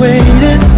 waiting.